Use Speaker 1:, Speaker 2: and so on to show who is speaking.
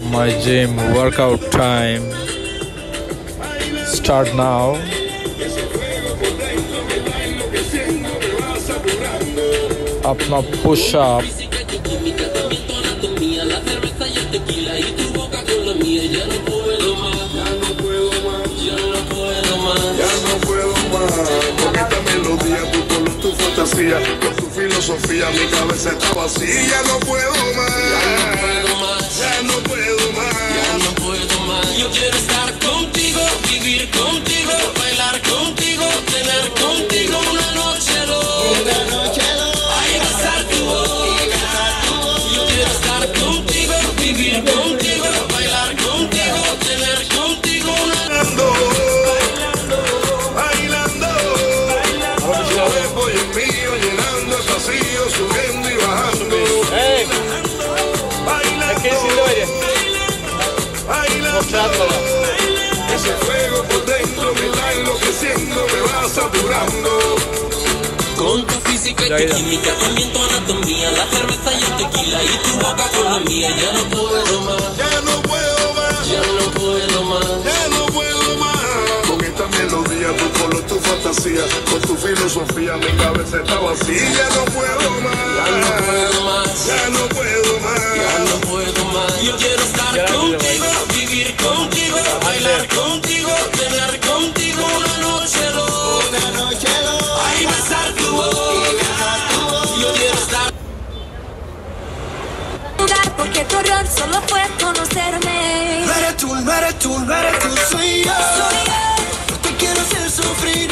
Speaker 1: My gym workout time start now. अपना push up
Speaker 2: Ya no puedo más con esta melodía, tu color, tu fantasía, con tu filosofía, mi cabeza está vacía. Ya no puedo más,
Speaker 3: Yo quiero estar contigo, vivir contigo, bailar contigo, tener contigo una noche loca. Ay, besar tu boca. Yo quiero estar contigo, vivir contigo, bailar contigo, tener contigo una
Speaker 2: Bailando, bailando, cuerpo y el mío llenando el Ese fuego por dentro me está enloqueciendo, me va saturando.
Speaker 3: Con tu física y tu química, también tu anatomía, la cerveza y el tequila y tu boca con la mía. Ya no puedo más,
Speaker 2: Ya no puedo más.
Speaker 3: ya no puedo más.
Speaker 2: Ya no puedo más con esta melodía, tu color, tu fantasía, con tu filosofía, mi cabeza está vacía. Ya no puedo más,
Speaker 3: Ya no puedo más,
Speaker 2: ya no puedo
Speaker 3: ya
Speaker 2: más.
Speaker 3: no puedo más. Yo quiero
Speaker 4: porque tu error solo fue conocerme.
Speaker 5: No eres tú, no eres tú, no eres tú, soy yo.
Speaker 4: Soy yo.
Speaker 5: No te quiero hacer sufrir